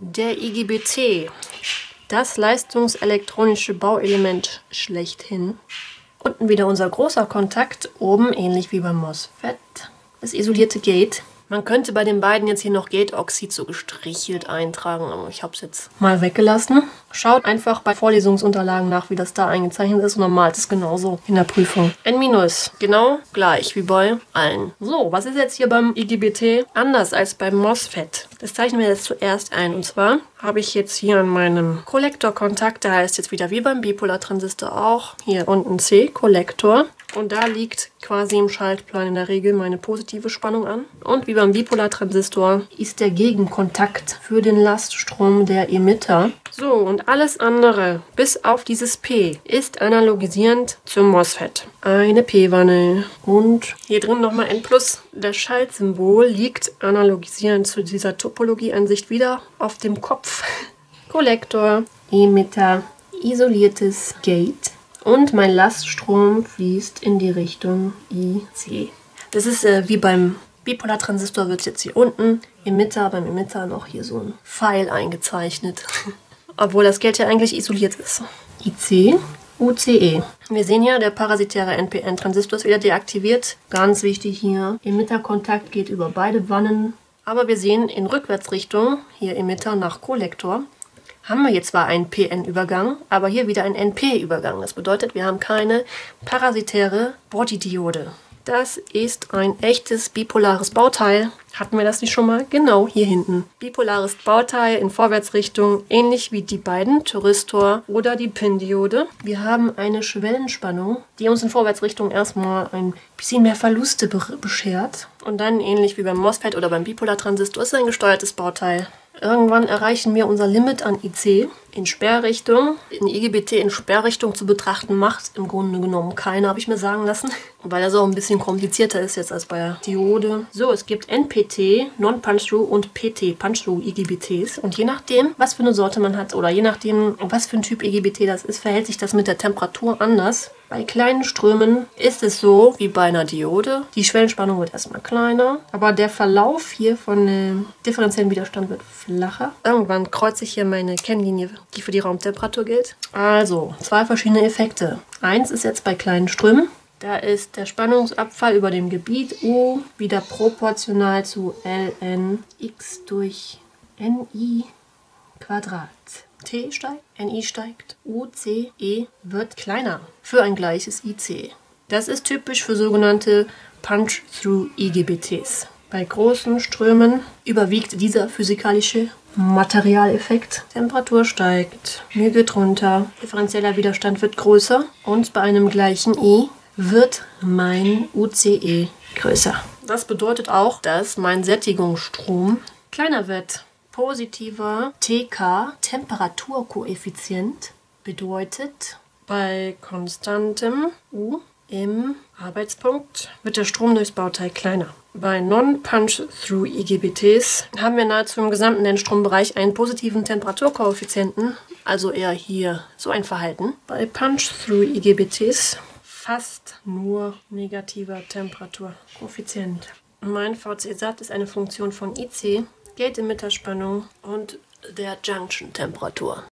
Der IGBT, das leistungselektronische Bauelement schlechthin. Unten wieder unser großer Kontakt, oben ähnlich wie beim MOSFET, das isolierte Gate. Man könnte bei den beiden jetzt hier noch Gate-Oxid so gestrichelt eintragen, aber ich habe es jetzt mal weggelassen. Schaut einfach bei Vorlesungsunterlagen nach, wie das da eingezeichnet ist und dann malt es genauso in der Prüfung. N- genau gleich wie bei allen. So, was ist jetzt hier beim IGBT anders als beim MOSFET? Das zeichnen wir jetzt zuerst ein. Und zwar habe ich jetzt hier an meinem Kollektorkontakt, der heißt jetzt wieder wie beim Bipolar-Transistor auch, hier unten C, Kollektor. Und da liegt quasi im Schaltplan in der Regel meine positive Spannung an. Und wie beim Bipolartransistor ist der Gegenkontakt für den Laststrom der Emitter. So, und alles andere, bis auf dieses P, ist analogisierend zum MOSFET. Eine P-Wanne. Und hier drin nochmal N+. Das Schaltsymbol liegt analogisierend zu dieser Topologieansicht wieder auf dem Kopf. Kollektor, Emitter, isoliertes Gate und mein Laststrom fließt in die Richtung IC. Das ist äh, wie beim Bipolartransistor wird jetzt hier unten Emitter, beim Emitter noch hier so ein Pfeil eingezeichnet. Obwohl das Geld ja eigentlich isoliert ist. IC, UCE. Wir sehen hier, der parasitäre NPN-Transistor ist wieder deaktiviert. Ganz wichtig hier, Emitterkontakt geht über beide Wannen. Aber wir sehen in Rückwärtsrichtung, hier Emitter nach Kollektor, haben wir hier zwar einen PN-Übergang, aber hier wieder einen NP-Übergang. Das bedeutet, wir haben keine parasitäre Bodydiode. Das ist ein echtes bipolares Bauteil. Hatten wir das nicht schon mal? Genau, hier hinten. Bipolares Bauteil in Vorwärtsrichtung, ähnlich wie die beiden, Thyristor oder die PIN-Diode. Wir haben eine Schwellenspannung, die uns in Vorwärtsrichtung erstmal ein bisschen mehr Verluste beschert. Und dann, ähnlich wie beim MOSFET oder beim Bipolartransistor, ist ein gesteuertes Bauteil. Irgendwann erreichen wir unser Limit an IC in Sperrrichtung. In IGBT in Sperrrichtung zu betrachten macht im Grunde genommen keiner, habe ich mir sagen lassen. Weil das auch ein bisschen komplizierter ist jetzt als bei der Diode. So, es gibt NPT, Non-Punch-Through und PT, Punch-Through IGBTs. Und je nachdem, was für eine Sorte man hat oder je nachdem, was für ein Typ IGBT das ist, verhält sich das mit der Temperatur anders. Bei kleinen Strömen ist es so wie bei einer Diode. Die Schwellenspannung wird erstmal kleiner, aber der Verlauf hier von dem differenziellen Widerstand wird flacher. Irgendwann kreuze ich hier meine Kennlinie, die für die Raumtemperatur gilt. Also, zwei verschiedene Effekte. Eins ist jetzt bei kleinen Strömen. Da ist der Spannungsabfall über dem Gebiet U wieder proportional zu ln x durch ni Quadrat. T steigt, Ni steigt, UCE wird kleiner für ein gleiches IC. Das ist typisch für sogenannte Punch-Through-IGBTs. Bei großen Strömen überwiegt dieser physikalische Materialeffekt. Temperatur steigt, Mühe geht runter, differenzieller Widerstand wird größer und bei einem gleichen I wird mein UCE größer. Das bedeutet auch, dass mein Sättigungsstrom kleiner wird positiver TK, Temperaturkoeffizient, bedeutet bei konstantem U im Arbeitspunkt wird der Strom durchs Bauteil kleiner. Bei Non-Punch-Through-IGBTs haben wir nahezu im gesamten Nennstrombereich einen positiven Temperaturkoeffizienten, also eher hier so ein Verhalten. Bei Punch-Through-IGBTs fast nur negativer Temperaturkoeffizient. Mein VC-Sat ist eine Funktion von IC, Gate-Emitterspannung und der Junction-Temperatur.